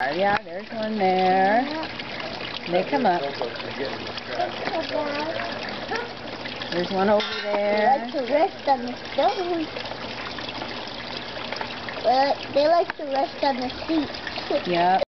Yeah, there's one there. They come up. There's one over They there. like to rest on the stone. Well, they like to rest on the seat. Yeah.